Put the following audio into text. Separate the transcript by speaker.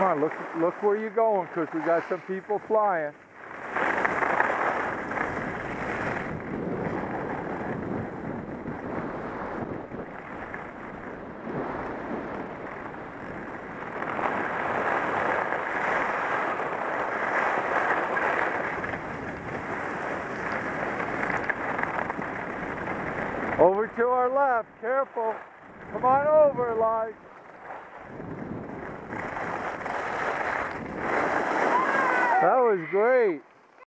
Speaker 1: look look where you're going, cause we got some people flying. Over to our left, careful. Come on over, Lige. Was great.